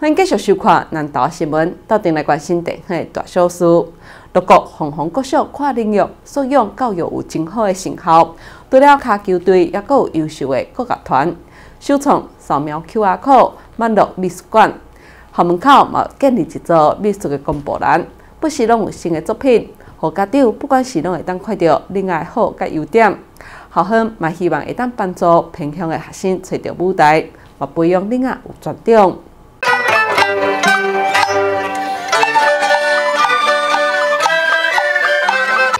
欢迎继续收看《南投新闻》，到底来关心地方的大小事。陆国红红国小跨领域素养教育有真好的成效，除了卡球队，也有优秀的国乐团。首创扫描 QR code 漫录美术馆，校门口嘛建立一座美术的公布栏，不时拢有新的作品，互家长不管是拢会当看到另外好甲优点。校方嘛希望会当帮助偏乡的学生找到舞台，嘛培养另外有专长。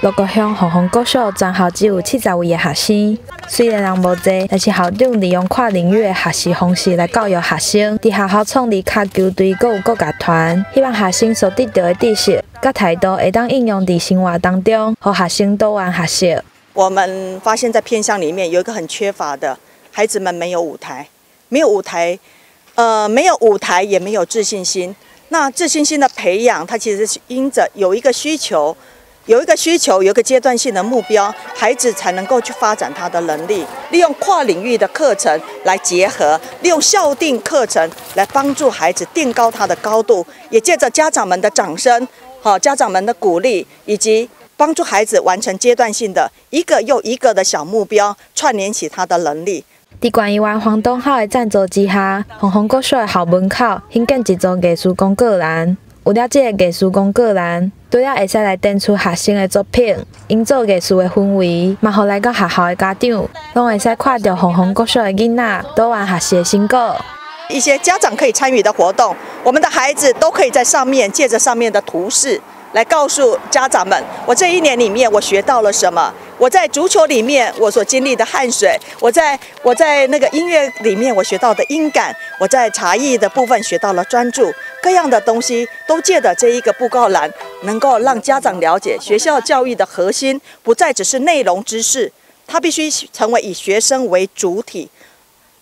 六国乡红红国小全校只有七十位的学生，虽然人无多，但是校长利用跨领域的学习方式来教育学生。伫学校创立卡球队，阁有国乐团，希望学生所得到的知识、甲态度会当应用伫生活当中，和学生多元学习。我们发现，在偏乡里面有一个很缺乏的，孩子们没有舞台，没有舞台，呃，没有舞台也没有自信心。那自信心的培养，它其实是因着有一个需求。有一个需求，有一个阶段性的目标，孩子才能够去发展他的能力。利用跨领域的课程来结合，利用校定课程来帮助孩子定高他的高度，也借着家长们的掌声、好家长们的鼓励，以及帮助孩子完成阶段性的一个又一个的小目标，串联起他的能力。在关于黄东浩的赞助之下，红红国小的校门口兴建一座艺术公告栏。有了这个艺术工具栏，除了会使来展出学生的作品，营造艺术的氛围，嘛，好来到学校的家长，拢会使看到红红国小的囡仔多玩学习的成果。一些家长可以参与的活动，我们的孩子都可以在上面借着上面的图示。来告诉家长们，我这一年里面我学到了什么？我在足球里面我所经历的汗水，我在我在那个音乐里面我学到的音感，我在茶艺的部分学到了专注，各样的东西都借的这一个布告栏，能够让家长了解学校教育的核心不再只是内容知识，它必须成为以学生为主体，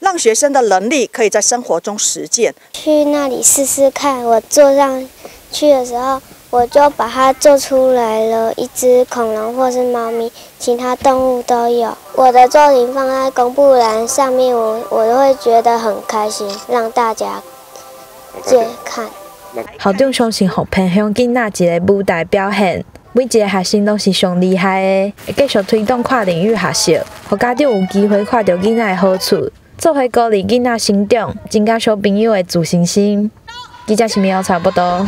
让学生的能力可以在生活中实践。去那里试试看，我坐上去的时候。我就把它做出来了，一只恐龙或是猫咪，其他动物都有。我的作品放在公布栏上面，我我都会觉得很开心，让大家借看。校长相信，互偏向囡仔一个舞台表现，每一个学生都是上厉害的，会继续推动跨领域学习，互家长有机会看到囡仔的好处，做伙鼓励囡仔成长，增加小朋友的自信心。记者是苗差不多。